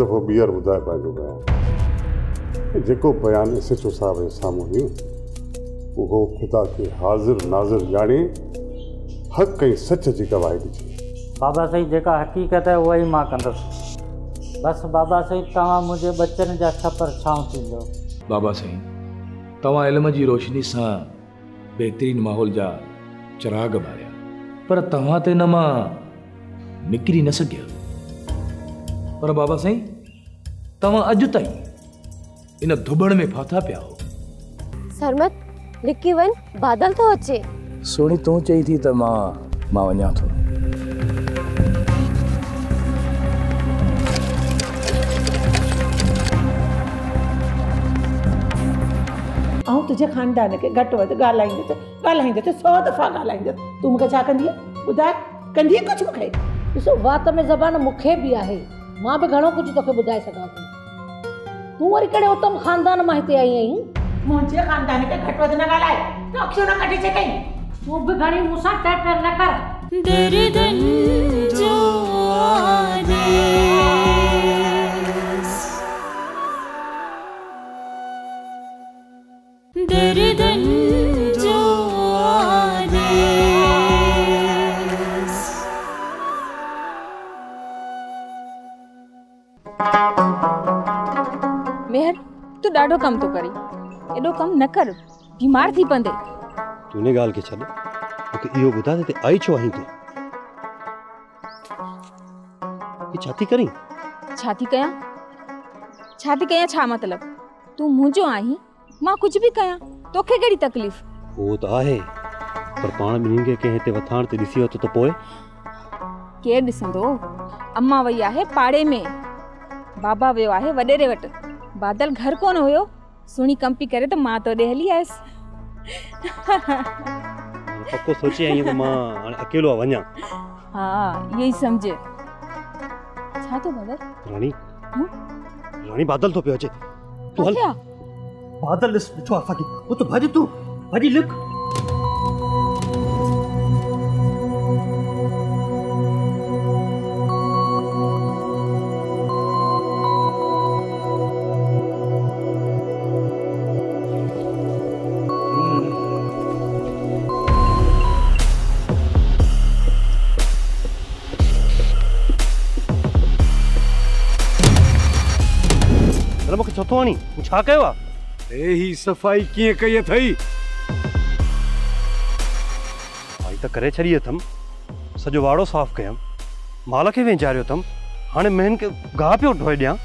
दफ़ो ॿीहर ॿुधाए पंहिंजो बयानु जेको बयानु एस एच ओ साहिब जे साम्हूं हुयो उहो ख़ुदा खे हाज़िर नाज़िर ॼाणे हक़ ऐं सच जी गवाही ॾिजे बाबा साईं जेका हक़ीक़त आहे उहा ई माँ कंदुसि। बसि बाबा साईं तव्हां मुंहिंजे बचनि जा छपर छांव थींदो। बाबा साईं तव्हां इल्म जी रोशनी सां बहितरीन माहौल जा चिराग ॿारिया। पर तव्हां त हिन माँ निकिरी न सघिया पर बाबा साईं तव्हां अॼु ताईं इन धुबण में फाथा पिया हो। सरमत लिकी वञ बादल थो अचे। सोणी तूं चई थी त माँ माँ वञा थो। ऐं तुंहिंजे ख़ानदान खे घटि वधि ॻाल्हाईंदसि ॻाल्हाईंदसि सौ दफ़ा ॻाल्हाईंदसि तूं मूंखे छा कंदीअ? ॿुधाए कंदीअ कुझु मूंखे? ॾिसो वात में ज़बान मूंखे बि आहे। माँ बि घणो कुझु तोखे ॿुधाए सघां थी। तूं वरी कहिड़े उत्तम ख़ानदान माहिती आहीं मुंहिंजे ख़ानदान के घटि वधि गाला है तो अखियूं न कढी सघई तूं बि घणी मूंसां टट टर न कर दर्दन तूं ॾाढो कमु थो करी एॾो कमु न कर बीमार थी पंदे तूने ॻाल्हि खे छॾ मूंखे इहो ॿुधाए त आई छो आहीं तूं ही छा थी करीं छा थी कयां छा थी कयां छा मतिलबु तूं मुंहिंजो आहीं माँ कुझु बि कयां तोखे कहिड़ी तकलीफ़ उहो त आहे पर पाण ॿिन्हिनि खे कंहिं हिते वथाण ते ॾिसी वरितो त पोइ केरु ॾिसंदो अम्मा वई आहे पाड़े में बाबा वियो आहे वॾेरे वटि बादल घर कोन हुयो? सुणी कंपी करे त माँ तो देहली आयसि। पको सोचे आई त माँ हाणे अकेलो वञा। हा इहो ई सम्झ। छा तो बादल? रानी? रानी राणी बादल तो पियो अचे तू हल। बादल ॾिस ॾिठो आहे असांखे वो तो भाजी तूं। भाजी लिख। छा कयो आहे ही सफ़ाई कीअं कई अथई? भाई त करे छॾी अथमि। सॼो वाड़ो साफ़ु कयमि। माल खे वेचारियो अथमि। हाणे महन खे गाह पियो ढोए ॾियाँ।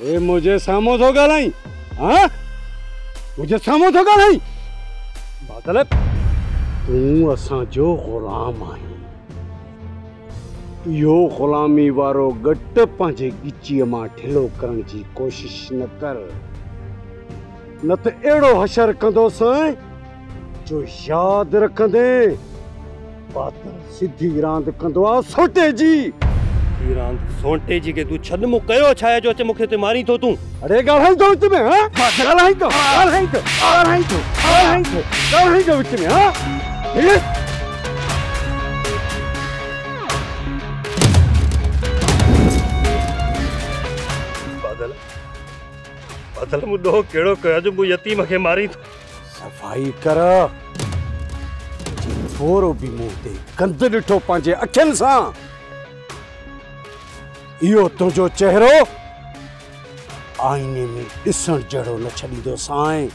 ए मुंहिंजे साम्हूं थो ॻाल्हाई। हा? मुंहिंजे साम्हूं थो ॻाल्हाई। बादल तूं असांजो ग़ुलाम आहीं। इहो ग़ुलामी वारो घटि पंहिंजे ॻिचीअ माँ ढिलो करण जी कोशिश न कर। न त अहिड़ो हशर कंदोसि जो यादि रखंदे बादल सिधी रांदि कंदो आहे सोटे जी। ही रांदि? सोंटे जी के तूं छॾ मूं कयो छा आहे जो अचे मूंखे हिते मारी थो तूं? अरे ॻाल्हाई थो विच में हा? ॻाल्हाई थो ॻाल्हाई थो ॻाल्हाई थो ॻाल्हाई थो ॻाल्हाई थो विच में हा? बादल मूं ॾोह कहिड़ो कयो जो मूं यतीम खे मारी थो। सफ़ाई कर। थोरो बि मूं ते गंद ॾिठो पंहिंजे अखियुनि सां। इहो तुंहिंजो चहिरो आईने में ॾिसण जहिड़ो न छॾींदो साईं।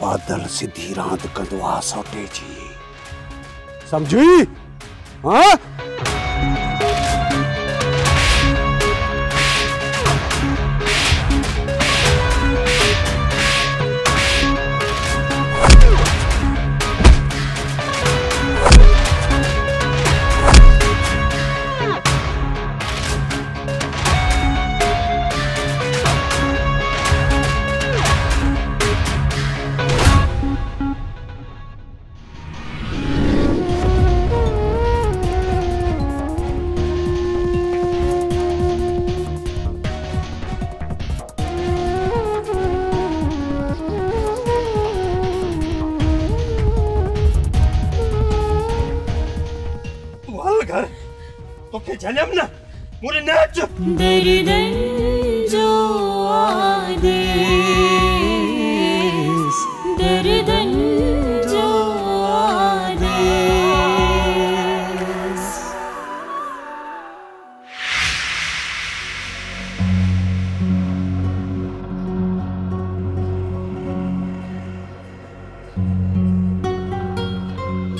बादल सिधी रांदि कंदो आहे सोटे जी सम्झी? हा?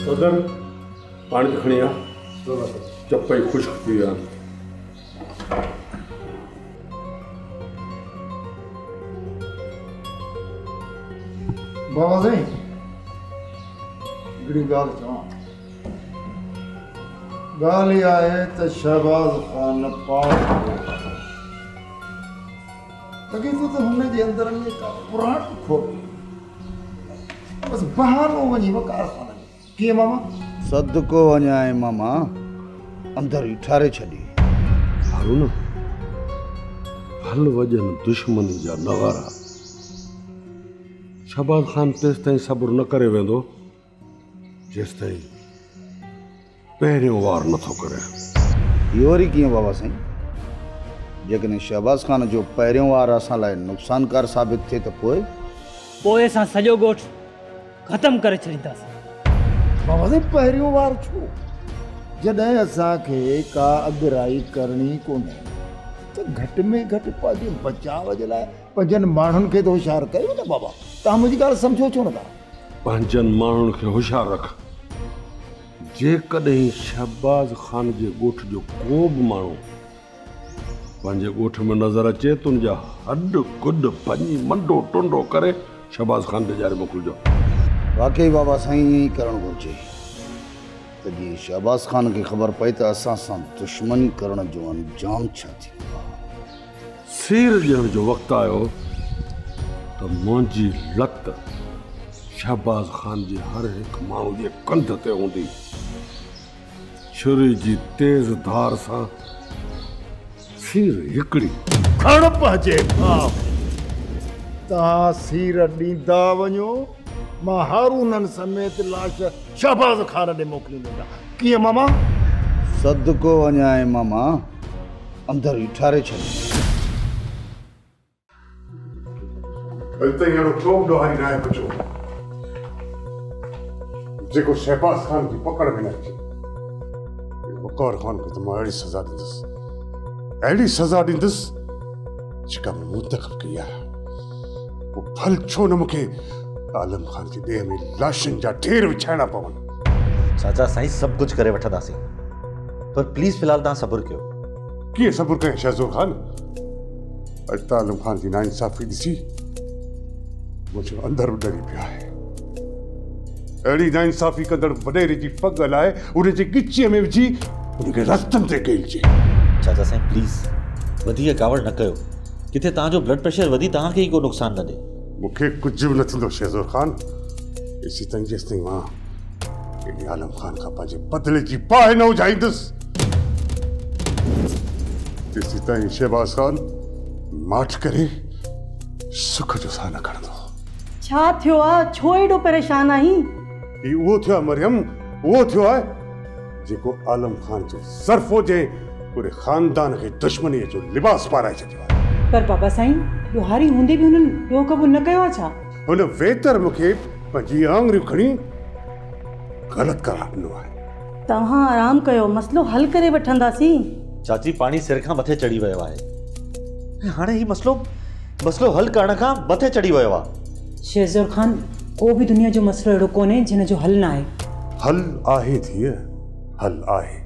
सदन पाणी खणी आ चपई खुश्क थी विया बाबा साईं हिकिड़ी ॻाल्हि चवां ॻाल्हि इहा आहे त शहबाज़ ख़ान पास लॻे थो त हुन जे अंदर में का पुराणी खोट बसि बहानो वञी वियो कीअं मामा? सदको वञाए मामा अंदरि ई ठारे छॾी हारून हल वॼनि दुश्मनी जा नगारा। शहबाज ख़ान तेसि ताईं सबुर न करे वेंदो जेसि ताईं पहिरियों वार नथो करे। इहो वरी कीअं बाबा साईं? जेकॾहिं शहबाज़ ख़ान जो पहिरियों वार असां लाइ नुक़सानकार साबित थिए त पोइ? पोइ असां सॼो ॻोठु ख़तमु करे छॾींदासीं। बाबा साईं पहिरियों वार छो। जॾहिं असांखे का अॻिराई करणी कोन्हे, त घटि में घटि पंहिंजे बचाव जे लाइ पंजनि माण्हुनि खे होशियारु कयो न बाबा। तव्हां मुंहिंजी ॻाल्हि सम्झो छो नथा पंहिंजनि माण्हुनि खे होशियारु रख। जेकॾहिं शहबाज ख़ान जे ॻोठ जो को बि माण्हू ॻोठ में नज़र अचे, त उनजा हॾ गुॾ भञी मंडो टुंडो करे शहबाज ख़ान ते ॾियारे मोकिलिजो। वाकई बाबा साईं ईअं ई करणु घुरिजे त जीअं शहबाज़ ख़ान खे ख़बर पए त असां सां दुश्मनी करण जो अंजाम छा सीर ॾियण जो वक़्तु आयो त मुंहिंजी लत शहबाज ख़ान जे हर हिकु माण्हू जे कंध ते हूंदी। छुरी जी तेज़ धार सां सीर हिकिड़ी। खण पंहिंजे तव्हां सीर ॾींदा वञो। माँ हारूननि समेत लाश शहबाज़ ख़ान ॾे मोकिलींदा कीअं मामा? सदको वञाए मामा अंदरि ई ठारे छॾी। अॼु ताईं अहिड़ो को बि ॾोहारी न आहे बचो। जेको शहबाज ख़ान जी पकड़ में न अचे वक़ार ख़ान खे त माँ अहिड़ी सज़ा ॾींदुसि। अहिड़ी सज़ा ॾींदुसि जेका मूं मुंतखब कई आहे। उहो फल छो न मूंखे आलम ख़ान जी देह में लाशनि जा ढेर विछाइणा पवनि। चाचा साईं सभु कुझु करे वठंदासीं पर प्लीज़ फ़िलहाल तव्हां सबुरु कयो। कीअं सबुरु कयां शहज़ोर ख़ान? अॼु त आलम ख़ान जी नाइंसाफ़ी ॾिसी मुंहिंजो अंदरि बि ॾरी पियो आहे अहिड़ी नाइंसाफ़ी कंदड़ वॾेरे जी पग लाइ उन जे गिचीअ में विझी उनखे रस्तनि ते कइजे चाचा साईं प्लीज़ वधीक कावड़ न कयो। किथे तव्हांजो ब्लड प्रेशर वधी तव्हांखे ई को नुक़सानु न ॾे मूंखे कुझु बि न थींदो शहज़ोर ख़ान। एसी ताईं जेसि ताईं माँ एॾी आलम ख़ान खां पंहिंजे बदिले जी बाहि न उजाईंदुसि तेसी ताईं शहबाज ख़ान माठ करे सुख जो साह न खणंदो छा थियो आहे छो एॾो परेशान आहीं। ही उहो थियो आहे मरियम उहो थियो आहे जेको आलम ख़ान जो ज़र्फ हुजे पूरे ख़ानदान खे दुश्मनीअ जो लिबास पाराए छॾियो आहे पर बाबा साईं ॾोहारी हूंदे बि हुननि ॿियो क़बूल न कयो आहे छा। हुन वेतर मूंखे पंहिंजी आङुरियूं खणी ग़लति करार ॾिनो आहे। तव्हां आराम कयो मसइलो हल करे वठंदासीं। चाची पाणी सिर खां मथे चढ़ी वियो आहे। हाणे ही मसइलो मसइलो हल करण खां मथे चढ़ी वियो आहे। शेज़ोर ख़ान को बि दुनिया जो मसइलो अहिड़ो कोन्हे जिन जो हल न आहे हल आहे धीअ हल आहे।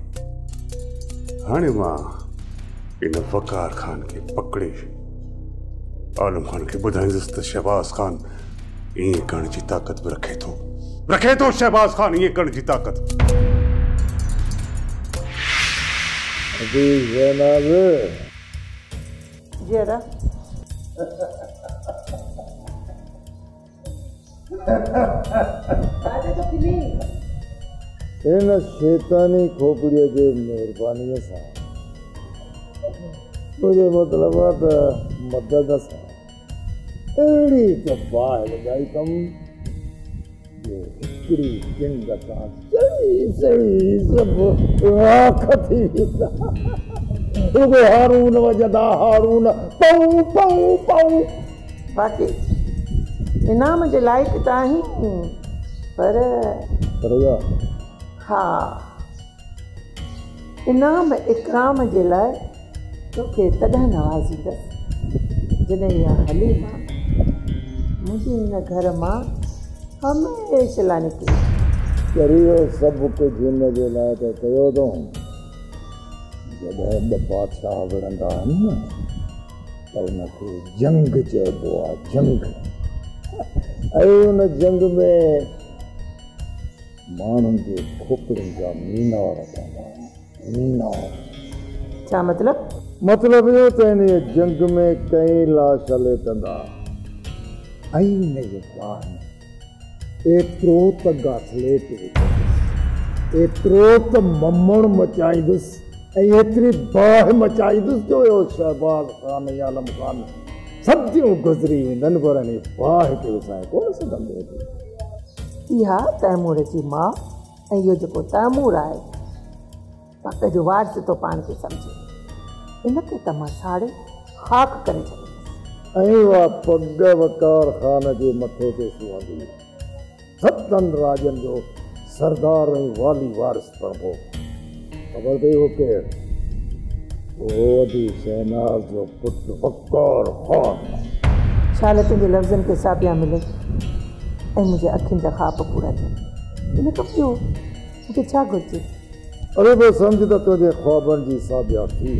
हाणे माँ इन वकार ख़ान खे पकड़े आलम ख़ान खे ॿुधाईंदुसि त शहबाज़ ख़ान ईअं करण जी ताक़त बि रखे थो रखे थो शहबाज़ ख़ान ईअं करण जी ताक़त। अभी जनाब जरा। इन शैतानी खोपड़ीअ जे महिरबानीअ सां मुंहिंजो मतिलबु आहे त मदद सां अहिड़ी त बाहि लॻाई कमु जो हिकिड़ी जंग तां सही सही सभु राख थी वेंदा रुगो हारून वॼंदा हारून पऊ पऊ पऊ बाक़ी इनाम जे लाइक़ त आहीं पर पर हा इनाम इकराम जे लाइ तोखे तॾहिं नवाज़ींदसि जॾहिं इहा हलीमा मुंहिंजे हिन घर माँ हमेशह लाइ निकिरी करियो सभु कुझु हिन जे लाइ त कयो अथऊं जॾहिं ॿ बादशाह विढ़ंदा आहिनि न? त उनखे जंग चइबो आहे जंग। ऐं उन जंग में माण्हुनि जे खोपड़ियुनि जा मीनार ठहंदा आहिनि मीनार। छा मतिलबु? मतिलबु इहो त इन जंग में कई लाश हले कंदा त ते विझंदुसि एतिरो त ममण मचाईंदुसि ऐं एतिरी बाहि मचाईंदुसि जो इहो शहबाज ख़ान या आलम ख़ान सदियूं गुज़री वेंदनि पर इन बाहि ते विसाए कोन सघंदो इहा तैमूर जी माउ ऐं इहो जेको तैमूर आहे पक जो वारस थो पाण खे सम्झे। इनखे त माँ साड़े ख़ाक करे छॾींदसि ऐं उहा पग वकार ख़ान जे मथे ते सुहंदी सतनि राजनि जो सरदार ऐं वाली वारिस प्रभु ख़बर अथई उहो केरु शहनाज जो पुटु वकार ख़ान। शाल तुंहिंजे लफ़्ज़नि खे साबिया मिले। ऐं मुंहिंजे अखियुनि जा ख़्वाब पूरा थियनि इन खां ॿियो मूंखे छा घुरिजे अरे बि सम्झ त तुंहिंजे ख्वाबनि जी साबिया थी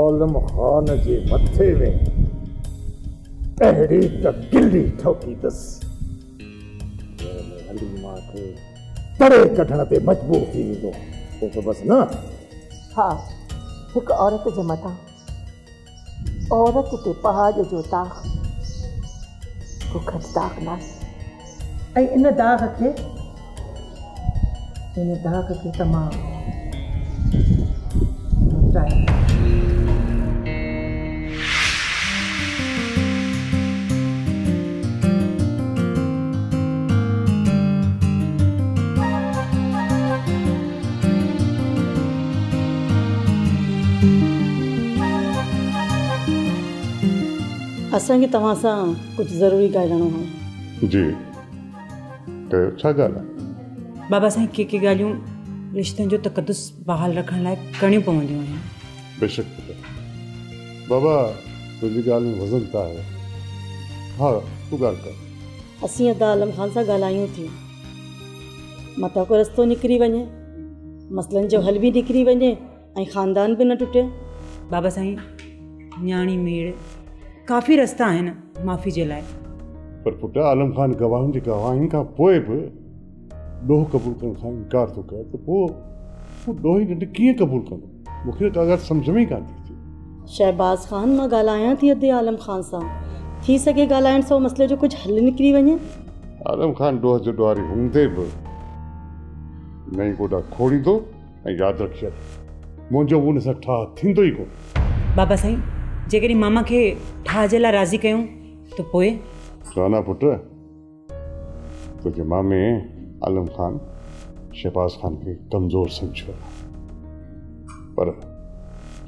आलम ख़ान जे मथे में अहिड़ी त गिल्ली ठोकी अथसि जंहिंमें हलीमा खे तड़े कढण ते मजबूर थी वेंदो पोइ त बसि न। हा हिकु औरत जे मथां औरत ते पहाड़ जो दाग को घटि दाग न। आहे ऐं इन दाग खे इन दाग खे तमामु। मिटाए असांखे तव्हां सां कुझु ज़रूरी ॻाल्हाइणो आहे। जी। कयो छा ॻाल्हि आहे? बाबा साईं के के ॻाल्हियूं रिश्तनि जो तक़दुस बहाल रखण लाइ करणियूं पवंदियूं आहिनि। बेशक बाबा तुंहिंजी ॻाल्हि में वज़न त आहे हा तूं ॻाल्हि कर। असीं अदा आलम ख़ान सां ॻाल्हायूं थियूं मथां को रस्तो निकिरी वञे मसइलनि जो हल बि निकिरी वञे ऐं ख़ानदान बि न टुटे। बाबा साईं न्याणी मेड़ काफ़ी रस्ता आहिनि माफ़ी जे लाइ पर पुटु आलम ख़ान गवाहनि जी गवाहियुनि खां पोइ बि ॾोह क़बूल करण खां इनकार थो करे त पोइ हू ॾोह ई नंढ कीअं क़बूल कंदो मूंखे त अगरि सम्झ में ई कान थी। शहबाज़ ख़ान माँ ॻाल्हायां थी अदे आलम ख़ान सां थी सघे ॻाल्हाइण सां मसइले जो कुझु हल निकिरी वञे आलम ख़ान ॾोह जो ॾुआरी हूंदे बि नई गोॾा खोड़ींदो ऐं यादि रखी मुंहिंजो उन सां ठाह थींदो ई कोन बाबा साईं जेकॾहिं मामा खे ठाह जे लाइ राज़ी कयूं त पोइ राना पुट तुंहिंजे मामे आलम ख़ान शहबाज़ ख़ान खे कमज़ोर सम्झो पर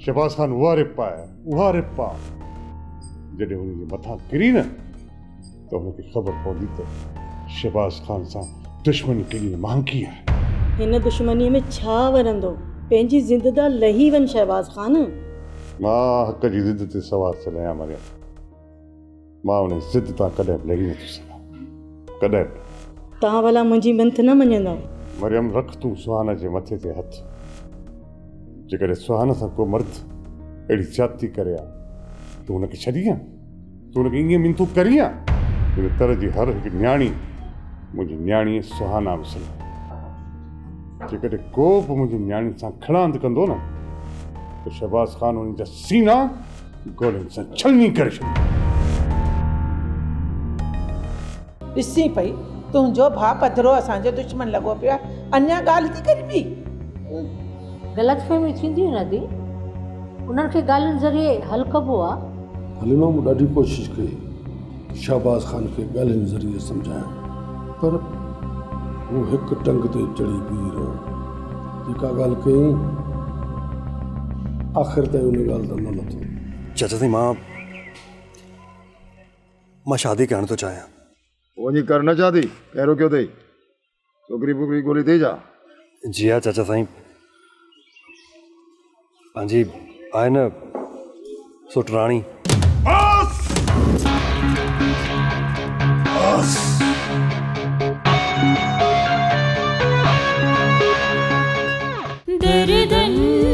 शहबाज़ ख़ान उहा रिपा आहे उहा रिपा जॾहिं हुनजे मथां किरी न त हुनखे ख़बर पवंदी त शहबाज़ ख़ान सां दुश्मनी केॾी महांगी आहे। हिन दुश्मनीअ में छा वरंदो पंहिंजी ज़िंददा लही वञ शहबाज़ ख़ान। माँ हक़ जी ज़िद ते सवार मरियम माँ उन ज़िद तां कॾहिं बि लही नथो सघां कॾहिं बि। तव्हां भला मुंहिंजी मंथ न मञंदव मरियम रख तूं सुहान जे मथे ते हथ जेकॾहिं सुहान सां को मर्द अहिड़ी करे आ तूं हुनखे छॾी आ तूं हुनखे ईअं मिनतू करी आ तुंहिंजे तर जी हर हिकु न्याणी मुंहिंजी सुहाना मिसल जेकॾहिं को बि मुंहिंजी न्याणी सां कंदो न त शहबाज़ ख़ान जा सीना गोलनि सां छलनी करे छॾींदो ॾिसी पई तुंहिंजो भाउ पधरो असांजो दुश्मन लॻो पियो। आहे अञा ॻाल्हि थी करी बि ग़लतफ़हमी थींदियूं न दी उन्हनि खे ॻाल्हियुनि ज़रिए हल कबो आहे हलीमा मूं ॾाढी कोशिशि कई शहबाज़ ख़ान खे ॻाल्हियुनि ज़रिए सम्झायां पर वो हिकु टंग ते चढ़ी बीह रहियो। जेका ॻाल्हि कई आख़िर ताईं उन ॻाल्हि तां न लथो चाचा साईं माँ माँ शादी करणु थो चाहियाँ वञी कर न चाहती कहिड़ो कयो अथई छोकिरी वोकिरी ॻोल्ही अथई छा जी हा चाचा साईं। पंहिंजी आहे न सुटराणी दर्दन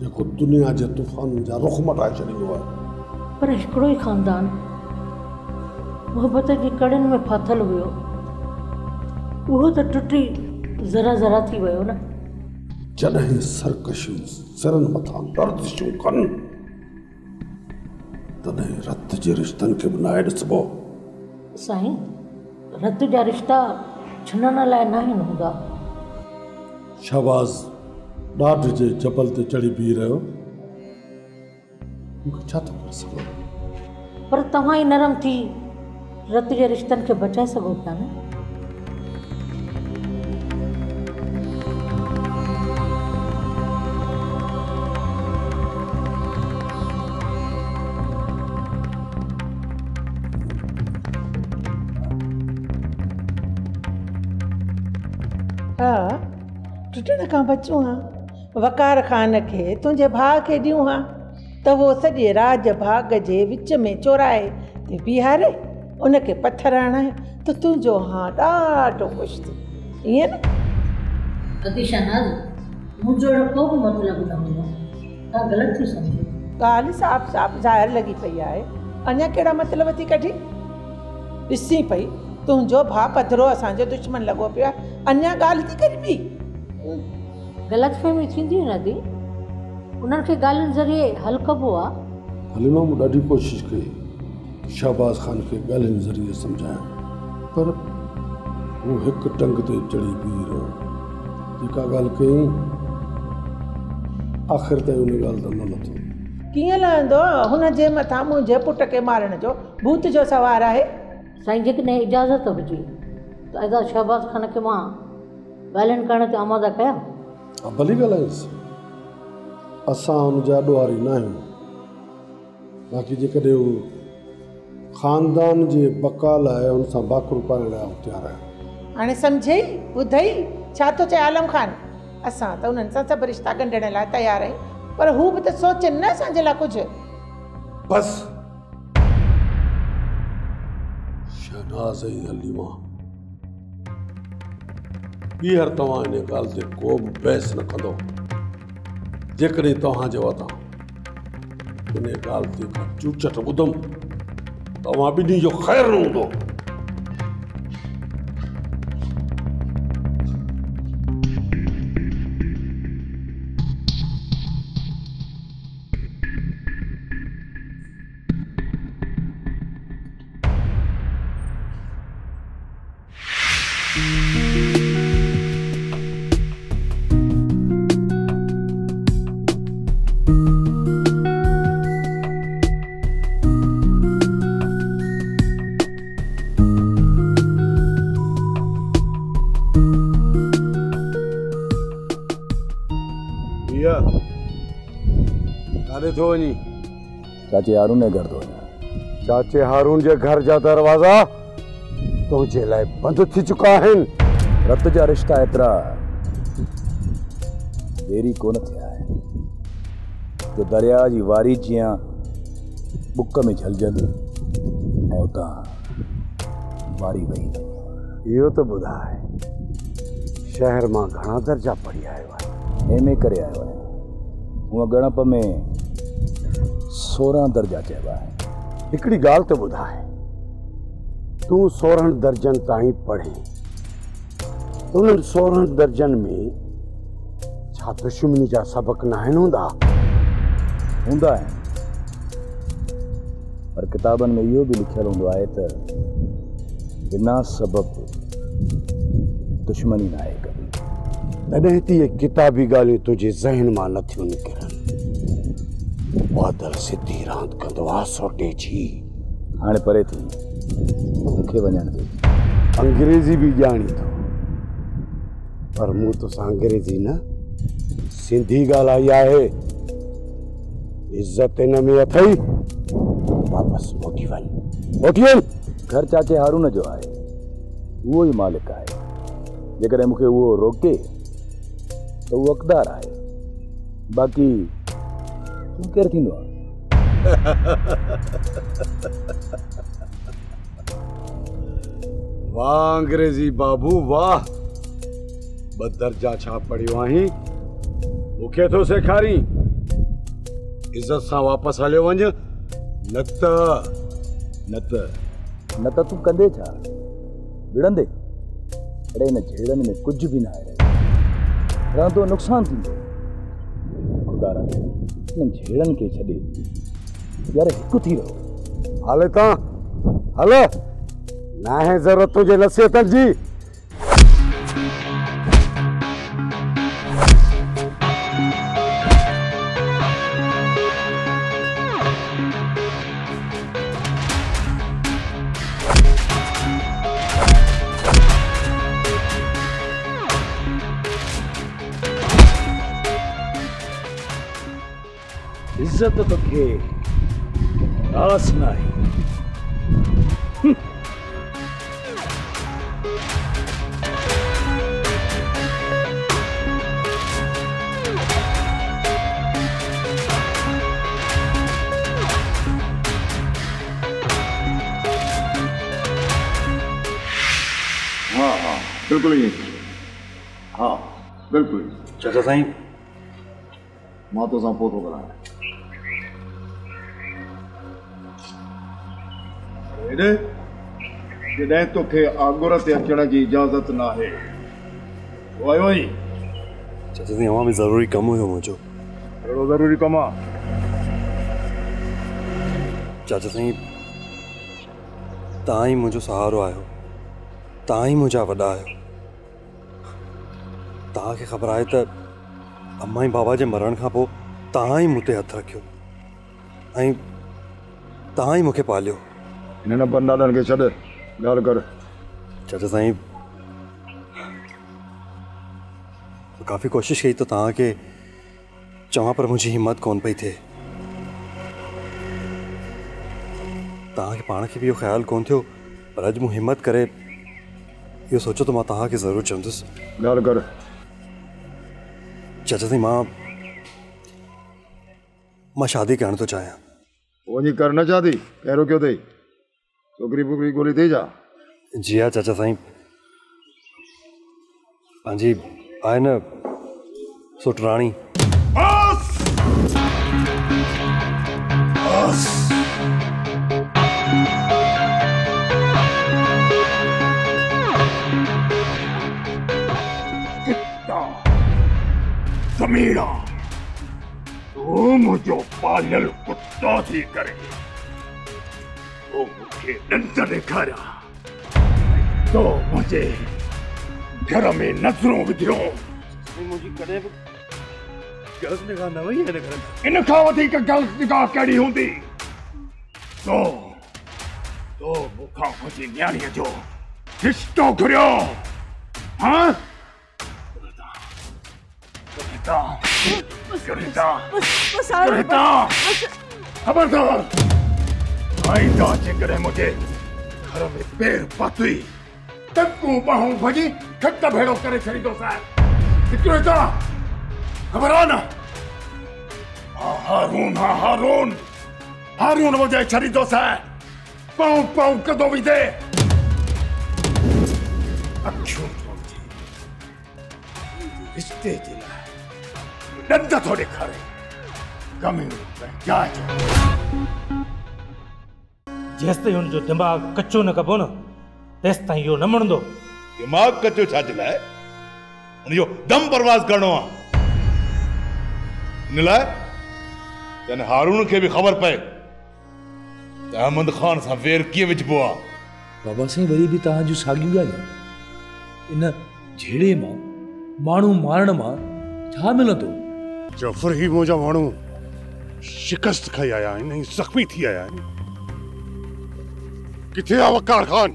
जेको दुनिया जे तूफ़ान जा रुख मटाए छॾींदो आहे पर हिकिड़ो ई ख़ानदान मुहबत जी कड़ियुनि में फाथल हुयो उहो त टुटी ज़रा ज़रा थी वियो न। जॾहिं सरकशियूं सिरनि मथां गर्दिशूं कनि तॾहिं रत जे रिश्तनि खे बि न आहे ॾिसबो। साईं रत जा रिश्ता छॾण लाइ न आहिनि हूंदा। शहबाज़ ॾाढ जे जबल ते चढ़ी बीह रहियो। मूंखे छा थो करे सघां? पर तव्हां ई नरम थी रत जे रिश्तनि खे बचाए सघो न। हा टुटण खां बचूं हा? वकार ख़ान खे तुंहिंजे भाउ खे ॾियूं हा त उहो सॼे राज भाग जे विच में चोराए ते बीहारे उनखे पथर हणाए त तुंहिंजो हा ॾाढो ख़ुशि थी। ईअं न? शहनाज मुंहिंजो को बि मतिलबु न हूंदो। तव्हां ग़लति थी सम्झो। ॻाल्हि साफ़ साफ़ ज़ाहिर लॻी पई आहे। अञा कहिड़ा मतिलब थी कढी? ॾिसी पई तुंहिंजो भाउ पधरो असांजो दुश्मन लॻो पियो आहे। अञा ॻाल्हि थी करी ॿी? ग़लतफ़हमी थींदी न थी उन्हनि खे ॻाल्हियुनि ज़रिए हल कबो आहे हलीमा मूं ॾाढी कोशिशि कई शहबाज़ ख़ान खे ॻाल्हियुनि ज़रिए सम्झायां पर हू हिकु टंग ते चढ़ी बीह रहियो। जेका ॻाल्हि कई आख़िर ताईं उन ॻाल्हि तां न लथो कीअं लहंदो? हुन जे मथां मुंहिंजे पुट खे मारण जो भूत जो सवार आहे। साईं जेकॾहिं इजाज़त हुजे त अदा शहबाज़ ख़ान खे माँ ॻाल्हियुनि करण ते आमादा कयां। भली ॻाल्हाइसि असां हुनजा ॾुआरी न आहियूं बाक़ी जेकॾहिं हू ख़ानदान जे बका लाइ हुन सां बाकुर पाइण लाइ तयारु आहे हाणे सम्झई ॿुधई छा थो चए आलम ख़ान असां त उन्हनि सां सभु रिश्ता ॻंढण लाइ तयारु आहियूं पर हू बि त सोचनि न असांजे लाइ कुझु बस शहनाज़ ऐं हलीमा ॿीहर तव्हां इन को बहस न कंदो। जेकॾहिं इन चूचट ॿुधमि तव्हां ॿिन्ही खैर ख़ैरु न काॾे थो वञी चाचे हारून जे घर थो वञा चाचे हारून जे घर जा दरवाज़ा तुंहिंजे लाइ बंदि थी चुका आहिनि रत जा रिश्ता एतिरा देरी कोन थिया आहिनि जो दरिया जी वारी जीअं बुक में झलजंदी ऐं उतां वारी वही। इहो त ॿुधाए शहर माँ घणा दर्जा पढ़ी आयो आहे एम ए करे आयो आहियाँ हूअं ॻणप में सोरहं दर्जा चइबा आहिनि हिकिड़ी ॻाल्हि त ॿुधाए तूं सोरहं दर्जन ताईं पढ़े। उन्हनि सोरहं दर्जन में छा दुश्मनी जा सबक न आहिनि हूंदा? हूंदा आहिनि पर किताबनि में इहो बि लिखियलु हूंदो आहे त बिना सबब दुश्मनी न आहे कभी। तॾहिं त इहे किताबी ॻाल्हियूं तुंहिंजे ज़हन माँ नथियूं निकिरनि। बादल सिधी रांदि कंदो आहे सोटे जी। हाणे परे थी। मूंखे वञण दे। अंग्रेज़ी बि ॼाणी थो पर मूं तोसां अंग्रेज़ी न। सिंधी ॻाल्हाई आहे। इज़त हिन में अथई। वापसि मोटी वञ। मोटी वञ। घर चाचे हारून जो आहे। उहो ई मालिक आहे। जेकॾहिं मूंखे उहो रोके त उहो हक़दार आहे। बाक़ी तूं केरु थींदो आहे वाह अंग्रेज़ी बाबू वाह। ॿ दर्जा छा पढ़ियो आहीं। मूंखे थो सेखारी। इज़त सां वापसि हलियो वञ। न त न त न त तूं कंदे छा? विढ़ंदे अड़े हिन झेड़नि में कुझु बि न आहे। रहंदो नुक़सानु थींदो। ख़ुदा रहे हिन के छॾे यार हिकु थी रहो हले तव्हां ना है ज़रूरत तुंहिंजे नसीहतनि जी इज़त तोखे रास न आहे हाँ हाँ। बिल्कुल ही। हाँ। बिल्कुल। चाचा साईं माँ तोसां पोइ थो ॻाल्हायां हेॾे जॾहिं तोखे आगुर ते अचण जी इजाज़त न आहे आयो आई चाचा में ज़रूरी कमु हुयो मुंहिंजो अहिड़ो ज़रूरी कमु आहे चाचा साईं तव्हां ई मुंहिंजो सहारो आहियो तव्हां ई मुंहिंजा वॾा आहियो तव्हांखे ख़बर आहे त अम्मा बाबा जे मरण खां पोइ तव्हां ई मूं ते हथु रखियो ऐं तव्हां ई मूंखे पालियो हिननि बंदाडनि खे छॾ ॻाल्हि कर। चाचा साईं काफ़ी कोशिशि कई त तव्हांखे चवां पर मुंहिंजी हिमत कोन पई थिए तव्हांखे पाण खे बि इहो ख़्यालु कोन थियो पर अॼु मूं हिमत करे इहो सोचियो त माँ तव्हांखे ज़रूरु चवंदुसि। ॻाल्हि कर। चाचा साईं माँ माँ शादी करणु थो चाहियाँ वञी कर न चाहती कंहिं रोकियो अथई छोकिरी वोकिरी ॻोल्ही अथई छा जी। हा चाचा साईं पंहिंजी आहे न सुटराणी ज़मीरा तूं मुंहिंजो पालियल कुतो थी करे। तूं मूंखे ॾंद ॾेखारिया तो मुंहिंजे घर में नज़रूं विधियो मुंहिंजी कॾहिं बि ग़लति निगाह न वई हिन घर इन खां वधीक ग़लति निगाह कहिड़ी हूंदी तो तो मूंखां मुंहिंजी न्याणीअ जो रिश्तो घुरियो हाँ सुनीता सुनीता सुनीता खबरदार आईंदा जेकॾहिं मुंहिंजे घर में पेर पातुई टकूं बाहूं भॼी खट भेड़ो करे छॾींदोसांइ सुनीता ख़बर आहे न हा हारून हा हारून। हारून वजाए छॾींदोसांइ पाऊँ पाऊँ कंदो विधे अखियूं रिश्ते जे लाइ ॾंद थो ॾेखारे कमियूं जाँच जेसि ताईं हुनजो दिमाग़ कचो न कबो न तेसि ताईं इहो न मणंदो। दिमाग़ कचो छा जे लाइ? हुनजो दम परवाज़ करणो आहे इन लाइ तन हारून खे बि ख़बर पए त अहमद ख़ान सां वेर कीअं विझबो आहे बाबा साईं वरी बि तव्हां जूं साॻियूं ॻाल्हियूं। इन झेड़े माँ माण्हू मारण माँ छा मिलंदो? ज़फ़र ही मुंहिंजा माण्हू शिकस्त खाई आया आहिनि ज़ख़्मी थी आया आहिनि। किथे वकार ख़ान?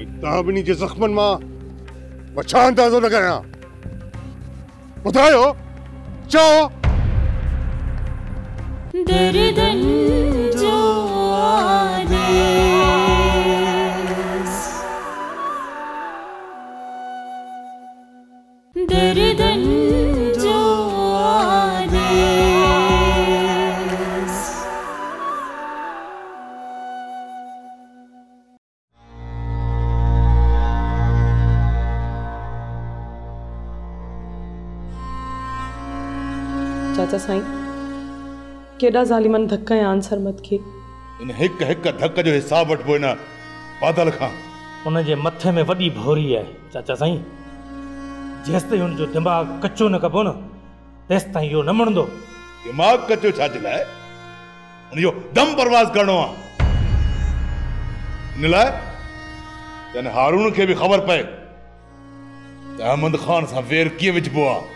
इतना तव्हां ॿिन्ही जे ज़ख़्मनि माँ माँ छा अंदाज़ो लॻायां चओ चाचा साईं केॾा ज़ालिमनि धक कया आहिनि सरमत खे। इन हिकु हिकु धक जो हिसाब वठिबो इन बादल खां। उनजे मथे में वॾी भौरी आहे चाचा साईं। जेसि ताईं हुनजो दिमाग़ कचो न कबो न तेसि ताईं इहो न मणंदो। दिमाग़ कचो छा जे लाइ? हुनजो दम परवाज़ करणो आहे इन लाइ तन हारून खे बि ख़बर पए त अहमद ख़ान सां वेर कीअं विझबो आहे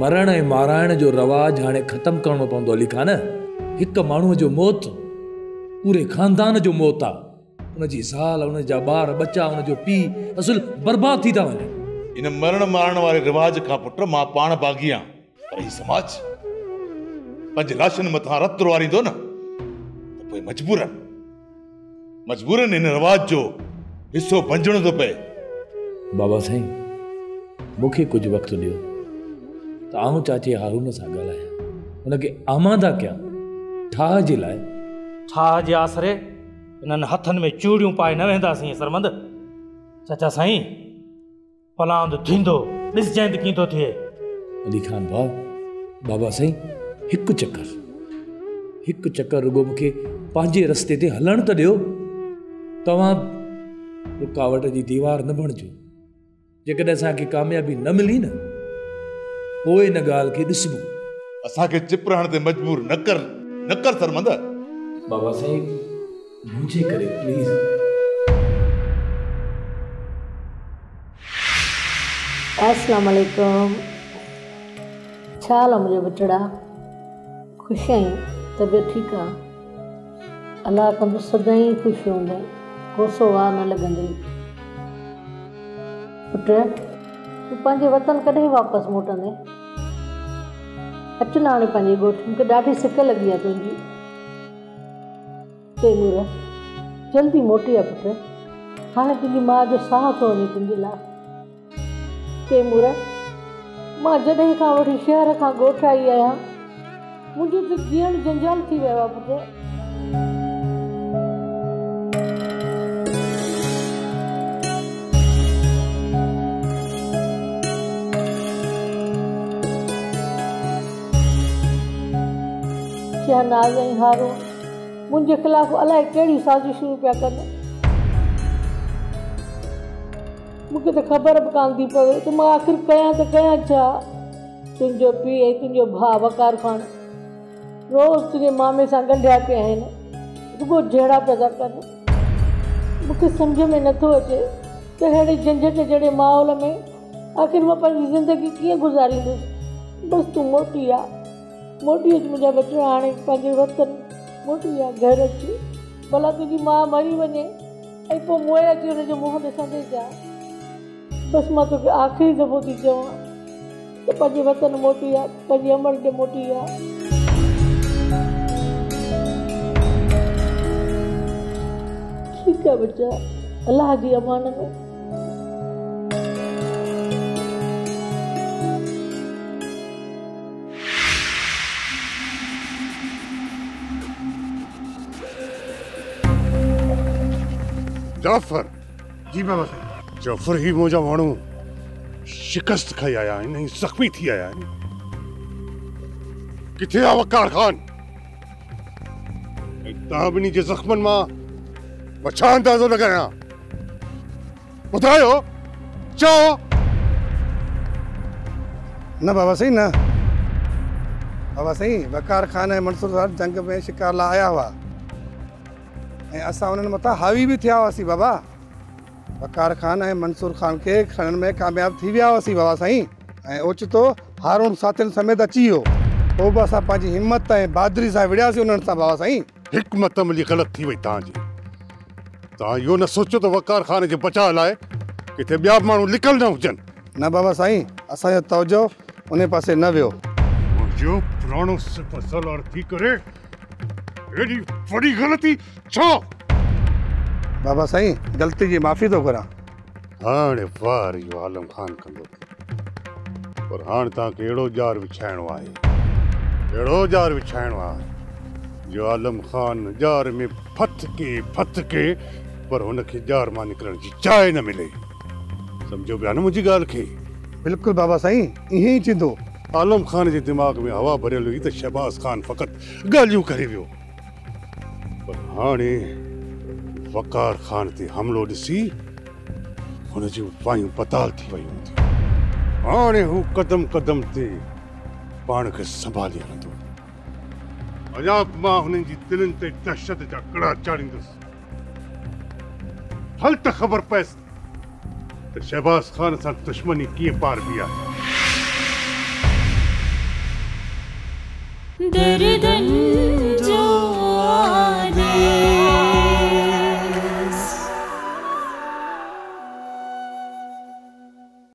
मरण ऐं माराइण जो रवाजु हाणे ख़तमु करिणो पवंदो अली ख़ान हिकु माण्हूअ जो मौत पूरे ख़ानदान जो मौत आहे। उनजी ज़ाल उनजा ॿार बच्चा उनजो पीउ असुल बर्बाद थी था वञनि। इन मरण मारण वारे रिवाज खां पुट माँ पाण बाग़ी आहियाँ। पर ही समाज पंहिंजे लाशनि मथां रत वारींदो न त पोइ मजबूरन मजबूरन इन रिवाज जो हिसो बंजणो थो पए। बाबा साईं मूंखे कुझु वक़्तु ॾियो। त आऊँ चाचे हारून सां ॻाल्हायां। हुनखे आमादा कयां ठाह जे लाइ? ठाह जे आसरे? इन्हनि हथनि में चूड़ियूं पाए न वेंदासीं सरमंद। चाचा साईं पलांद थींदो ॾिसजांइ त कीअं थो थिए? अली खान भाउ बाबा साईं हिकु चकर। हिकु चकर रुगो मूंखे पंहिंजे रस्ते ते हलणु त ॾियो। तव्हां रुकावट जी दीवार न बणिजो। जेकॾहिं असांखे कामयाबी न मिली न पोइ हिन ॻाल्हि खे ॾिसबो। असांखे चिप रहण ते मजबूर न कर न कर सरमंद। बाबा साईं मुंहिंजे करे प्लीज़। अस्सलाम वालेकुम। छा हाल आहे मुंहिंजा बचड़ा ख़ुशि आहीं तबियत ठीकु आहे अलाह कंदो सदाईं ख़ुशि हूंदे कोसो वाह न लॻंदई पुट तूं पंहिंजे वतन कॾहिं वापसि मोटंदे? अच हाँ पंहिंजे ॻोठ मूंखे ॾाढी सिक लॻी आहे तुंहिंजी। तैमूर जल्दी मोटी आहे पुट। हाणे तुंहिंजी माउ जो साह थो वञे तुंहिंजे लाइ। तैमूर माँ जॾहिं खां वठी शहर खां ॻोठ आई आहियाँ, मुंहिंजो त जीअण जंजाल थी वियो आहे शहनाज ऐं हारो। मुंहिंजे ख़िलाफ़ु अलाए साज़िशूं पिया कनि मूंखे त ख़बर बि कान थी पवे, त माँ आख़िर कयां त कयां छा तुंहिंजो पीउ ऐं तुंहिंजो भाउ वकार खान रोज़ तुंहिंजे मामे सां गंढिया पिया आहिनि रुगो जहिड़ा पिया था कनि मूंखे सम्झ में नथो अचे त अहिड़े झंझट जहिड़े माहौल में आख़िर माँ पंहिंजी ज़िंदगी कीअं गुज़ारींदुसि बसि तूं मोटी आहे मोटी अच मुंहिंजा बचड़ा हाणे पंहिंजे वतन मोटी आहे घर अची भला तुंहिंजी माउ मरी वञे ऐं पोइ मोए अची हुनजो मुंहुं ॾिसंदे जा बसि माँ तोखे आख़िरी दफ़ो थी चवां त पंहिंजे वतन मोटी पंहिंजे अमर ॾे मोटी आहे ठीकु आहे बच्चा अलाह जी अमान में जाफ़र। जी बाबा साईं जाफ़र ही मुंहिंजा माण्हू शिकस्त खाई आया आहिनि ऐं ज़ख़्मी थी आया आहिनि किथे आहे वकार ख़ान? ऐं तव्हां ॿिन्ही जे ज़ख़्मनि माँ माँ छा अंदाज़ो लॻायां ॿुधायो चओ न बाबा साईं न। बाबा साईं वकार ख़ान ऐं मंसूर साहब जंग में शिकार लाइ आया हुआ। ऐं असां उन्हनि मथां हावी बि थिया हुआसीं बाबा। वकार ख़ान ऐं मंसूर ख़ान खे खणण में कामयाबु थी विया हुआसीं बाबा साईं। ऐं ओचितो हारून साथियुनि समेत अची वियो पोइ बि असां पंहिंजी हिमत ऐं बहादुरी सां विड़ियासीं उन्हनि सां बाबा साईं। हिकमत अमली ग़लति थी वई तव्हांजी तव्हां इहो न सोचियो त वकार ख़ान जे बचाव लाइ किथे ॿिया बि माण्हू लिकल न हुजनि। न बाबा साईं असांजो तवजो उन पासे न वियो। मुंहिंजो पुराणो सिफ़ सलार थी करे एॾी वॾी ग़लती। छो। बाबा साईं ग़लती जी माफ़ी थो करां। हाणे वार इहो आलम ख़ान कंदो पर हाणे तव्हांखे अहिड़ो जार विछाइणो आहे। अहिड़ो जार विछाइणो आहे। जो आलम ख़ान जार में फथ के फथ के पर हुनखे जार माँ निकिरण जी चाहि न मिले। सम्झो पिया न मुंहिंजी ॻाल्हि खे? बिल्कुलु बाबा साईं ईअं ई थींदो। आलम ख़ान जे दिमाग़ में हवा भरियल हुई त शहबाज़ ख़ान फ़क़ति ॻाल्हियूं करे वियो। हाणे वकार ख़ान ते हमिलो ॾिसी, हुन जूं वायूं पताल थी वयूं थियूं। हाणे हू कदम कदम ते पाण खे संभाले हलंदो अञा बि माँ हुननि जी दिलनि ते दहशत जा कड़ा चाढ़ींदुसि। हल त ख़बर पएसि त शहबाज़ ख़ान सां दुश्मनी कीअं पार बि आहे। दर्दन morning.